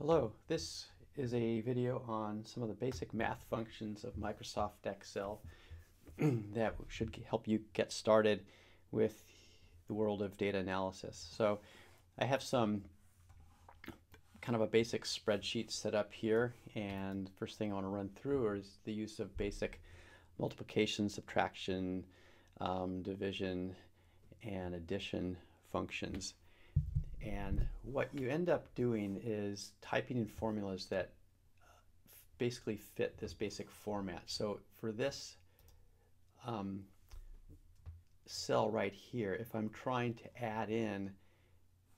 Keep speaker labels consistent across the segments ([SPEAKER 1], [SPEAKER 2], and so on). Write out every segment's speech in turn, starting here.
[SPEAKER 1] Hello, this is a video on some of the basic math functions of Microsoft Excel that should help you get started with the world of data analysis. So I have some kind of a basic spreadsheet set up here and first thing I want to run through is the use of basic multiplication, subtraction, um, division, and addition functions. And what you end up doing is typing in formulas that basically fit this basic format. So for this um, cell right here, if I'm trying to add in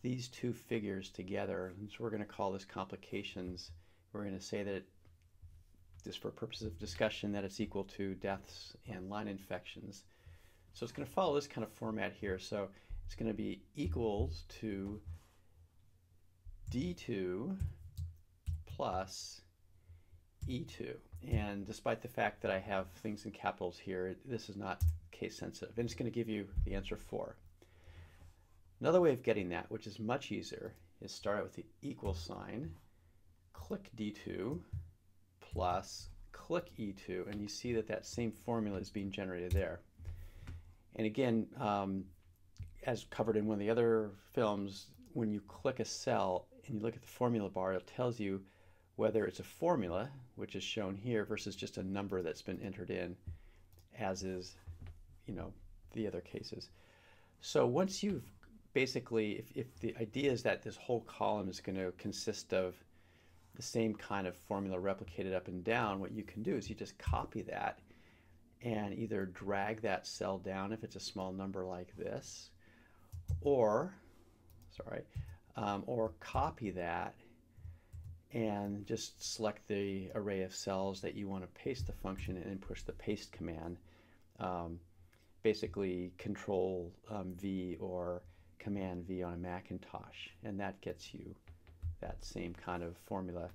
[SPEAKER 1] these two figures together, so we're going to call this complications, we're going to say that, it, just for purposes of discussion, that it's equal to deaths and line infections. So it's going to follow this kind of format here. So it's going to be equals to d2 plus e2. And despite the fact that I have things in capitals here, this is not case sensitive. And it's going to give you the answer 4. Another way of getting that, which is much easier, is start out with the equal sign, click d2 plus click e2, and you see that that same formula is being generated there. And again, um, as covered in one of the other films, when you click a cell and you look at the formula bar, it tells you whether it's a formula, which is shown here, versus just a number that's been entered in, as is, you know, the other cases. So once you've basically, if, if the idea is that this whole column is going to consist of the same kind of formula replicated up and down, what you can do is you just copy that and either drag that cell down if it's a small number like this, or, sorry, um, or copy that and just select the array of cells that you want to paste the function in and push the paste command. Um, basically control um, V or command V on a Macintosh and that gets you that same kind of formula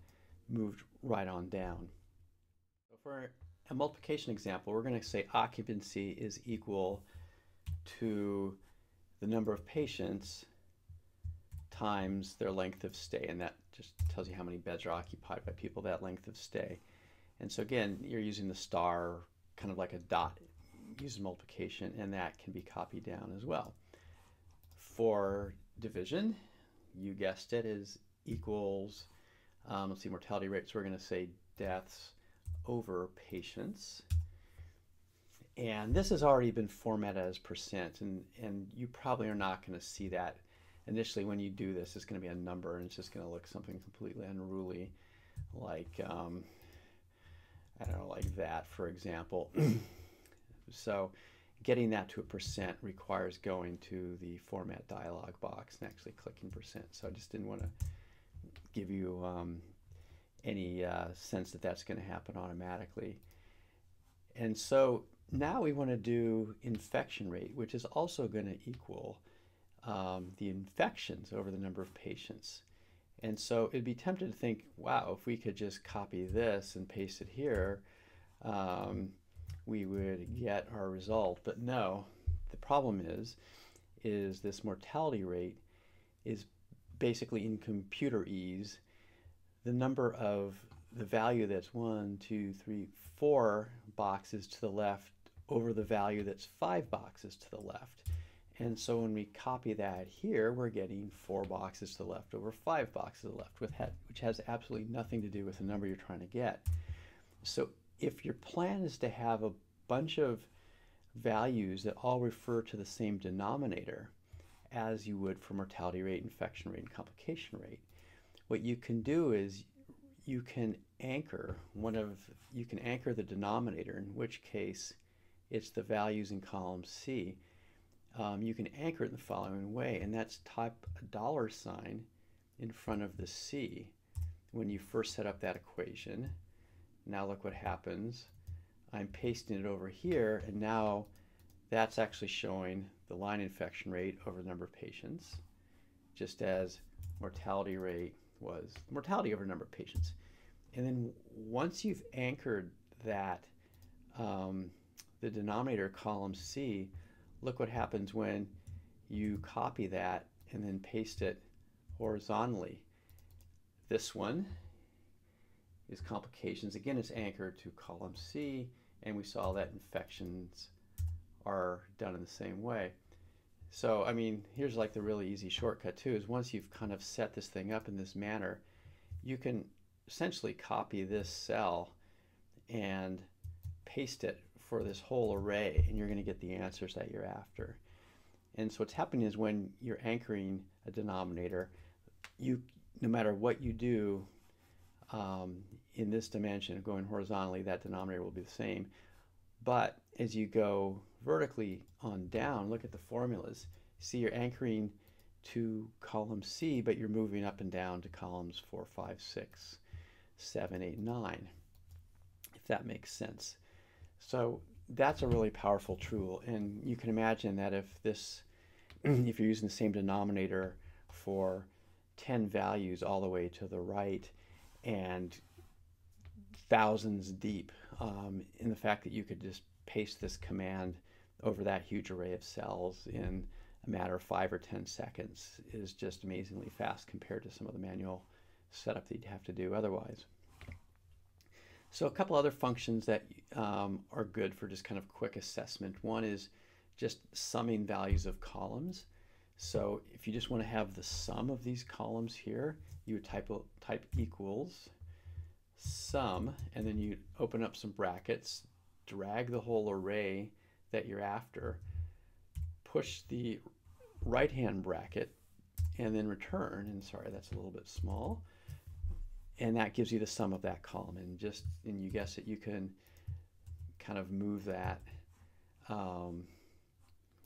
[SPEAKER 1] moved right on down. So for a multiplication example, we're going to say occupancy is equal to the number of patients times their length of stay. And that just tells you how many beds are occupied by people, that length of stay. And so again, you're using the star kind of like a dot uses multiplication, and that can be copied down as well. For division, you guessed it, is equals, um, let's see, mortality rates, we're going to say deaths over patients. And this has already been formatted as percent, and, and you probably are not going to see that initially when you do this. It's going to be a number, and it's just going to look something completely unruly, like, um, I don't know, like that, for example. so getting that to a percent requires going to the format dialog box and actually clicking percent. So I just didn't want to give you um, any uh, sense that that's going to happen automatically. And so now we want to do infection rate, which is also going to equal um, the infections over the number of patients. And so it'd be tempted to think, wow, if we could just copy this and paste it here, um, we would get our result. But no, the problem is, is this mortality rate is basically in computer ease, the number of the value that's one, two, three, four boxes to the left over the value that's five boxes to the left. And so when we copy that here, we're getting four boxes to the left over five boxes to the left, with which has absolutely nothing to do with the number you're trying to get. So if your plan is to have a bunch of values that all refer to the same denominator, as you would for mortality rate, infection rate, and complication rate, what you can do is you can anchor one of, you can anchor the denominator, in which case it's the values in column C. Um, you can anchor it in the following way, and that's type a dollar sign in front of the C when you first set up that equation. Now look what happens. I'm pasting it over here, and now that's actually showing the line infection rate over the number of patients, just as mortality rate was mortality over number of patients. And then once you've anchored that, um, the denominator column C, look what happens when you copy that and then paste it horizontally. This one is complications. Again, it's anchored to column C, and we saw that infections are done in the same way. So, I mean, here's like the really easy shortcut too, is once you've kind of set this thing up in this manner, you can essentially copy this cell and paste it for this whole array, and you're going to get the answers that you're after. And so what's happening is when you're anchoring a denominator, you no matter what you do um, in this dimension, going horizontally, that denominator will be the same. But as you go vertically on down, look at the formulas. See you're anchoring to column C, but you're moving up and down to columns 4, 5, 6, 7, 8, 9, if that makes sense. So that's a really powerful tool. And you can imagine that if this, if you're using the same denominator for 10 values all the way to the right and thousands deep um, in the fact that you could just paste this command over that huge array of cells in a matter of five or 10 seconds is just amazingly fast compared to some of the manual setup that you'd have to do otherwise. So a couple other functions that um, are good for just kind of quick assessment. One is just summing values of columns. So if you just want to have the sum of these columns here, you would type, type equals sum, and then you open up some brackets, drag the whole array that you're after, push the right-hand bracket, and then return. And sorry, that's a little bit small. And that gives you the sum of that column. And just, and you guess it, you can kind of move that um,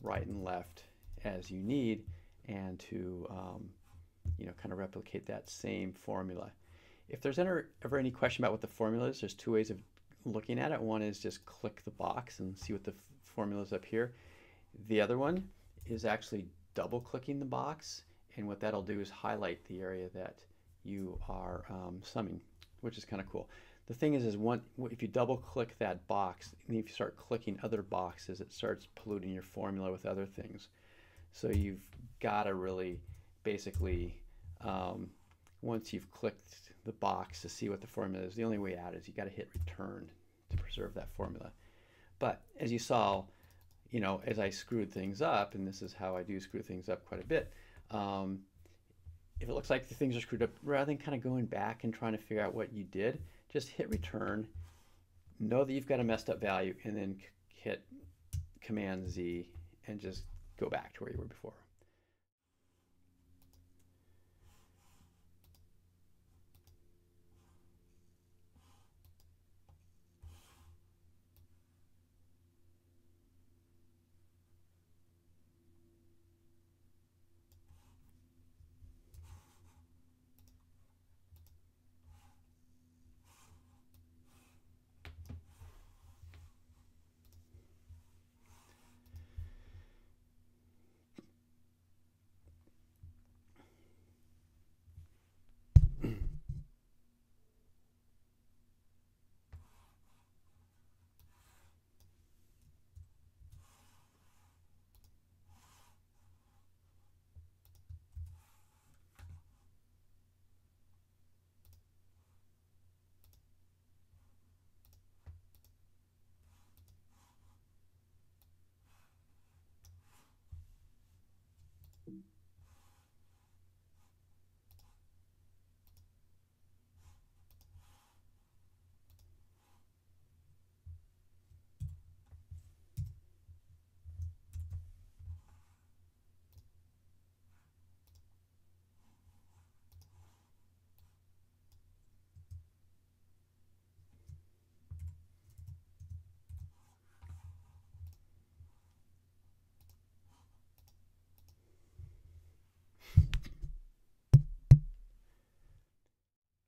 [SPEAKER 1] right and left as you need and to um, you know kind of replicate that same formula. If there's ever, ever any question about what the formula is, there's two ways of looking at it. One is just click the box and see what the formula is up here. The other one is actually double clicking the box and what that'll do is highlight the area that you are um, summing, which is kind of cool. The thing is, is one, if you double click that box, and if you start clicking other boxes, it starts polluting your formula with other things. So you've got to really basically, um, once you've clicked the box to see what the formula is, the only way out is you got to hit return to preserve that formula. But as you saw, you know, as I screwed things up, and this is how I do screw things up quite a bit, um, if it looks like the things are screwed up, rather than kind of going back and trying to figure out what you did, just hit return, know that you've got a messed up value, and then hit Command Z and just go back to where you were before.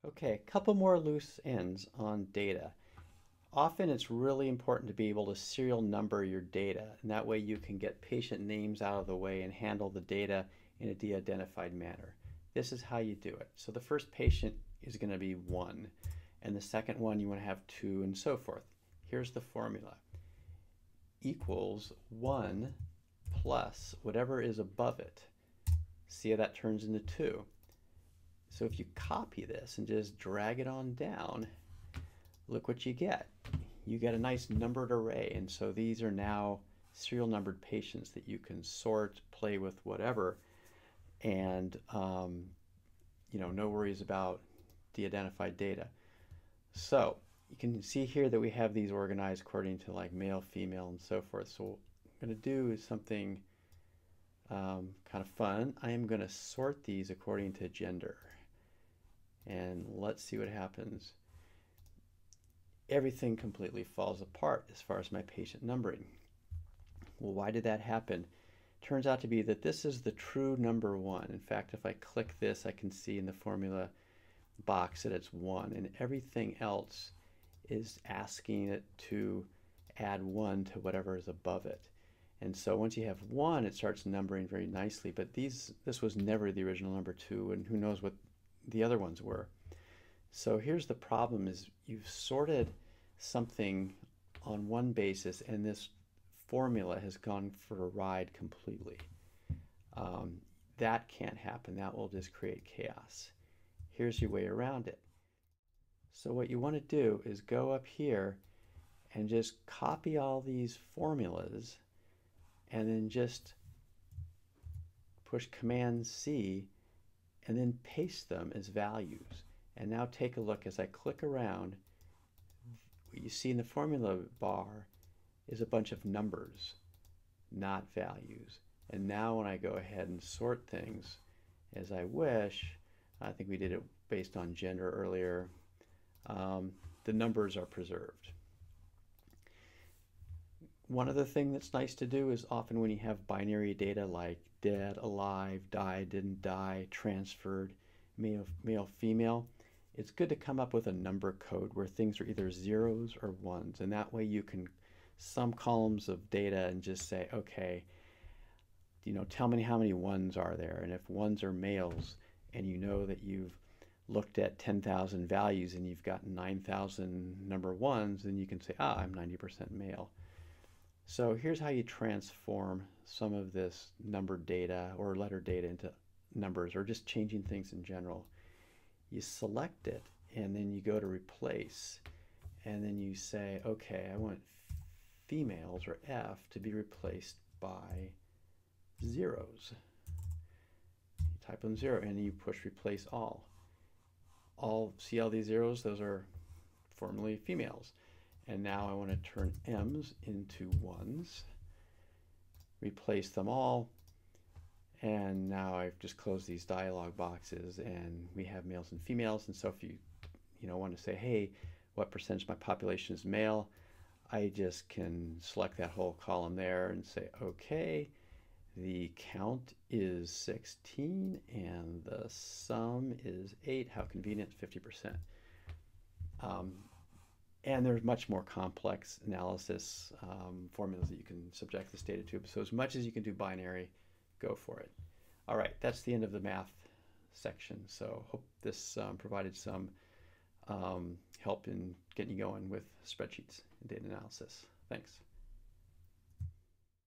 [SPEAKER 1] Okay, a couple more loose ends on data. Often it's really important to be able to serial number your data, and that way you can get patient names out of the way and handle the data in a de-identified manner. This is how you do it. So the first patient is going to be 1, and the second one you want to have 2, and so forth. Here's the formula. Equals 1 plus whatever is above it. See how that turns into 2. So if you copy this and just drag it on down, look what you get. You get a nice numbered array. And so these are now serial numbered patients that you can sort, play with, whatever. And, um, you know, no worries about the identified data. So you can see here that we have these organized according to like male, female, and so forth. So what I'm going to do is something um, kind of fun. I am going to sort these according to gender. And let's see what happens. Everything completely falls apart as far as my patient numbering. Well, why did that happen? Turns out to be that this is the true number one. In fact, if I click this, I can see in the formula box that it's one, and everything else is asking it to add one to whatever is above it. And so once you have one, it starts numbering very nicely. But these, this was never the original number two, and who knows what the other ones were. So here's the problem: is you've sorted something on one basis, and this formula has gone for a ride completely. Um, that can't happen. That will just create chaos. Here's your way around it. So what you want to do is go up here and just copy all these formulas and then just push Command C and then paste them as values. And now take a look as I click around, what you see in the formula bar is a bunch of numbers, not values. And now when I go ahead and sort things as I wish, I think we did it based on gender earlier, um, the numbers are preserved. One other thing that's nice to do is often when you have binary data like dead, alive, died, didn't die, transferred, male, male, female, it's good to come up with a number code where things are either zeros or ones. And that way you can sum columns of data and just say, okay, you know, tell me how many ones are there. And if ones are males and you know that you've looked at 10,000 values and you've got 9,000 number ones, then you can say, ah, I'm 90% male. So here's how you transform some of this numbered data or letter data into numbers or just changing things in general. You select it and then you go to replace and then you say, okay, I want females or F to be replaced by zeros. You type in zero and you push replace all. All, see all these zeros? Those are formerly females. And now I want to turn m's into ones, replace them all, and now I've just closed these dialog boxes and we have males and females. And so if you, you know, want to say, hey, what percentage of my population is male, I just can select that whole column there and say, okay, the count is 16 and the sum is 8. How convenient, 50%. Um, and there's much more complex analysis um, formulas that you can subject this data to. So as much as you can do binary, go for it. All right, that's the end of the math section. So hope this um, provided some um, help in getting you going with spreadsheets and data analysis. Thanks.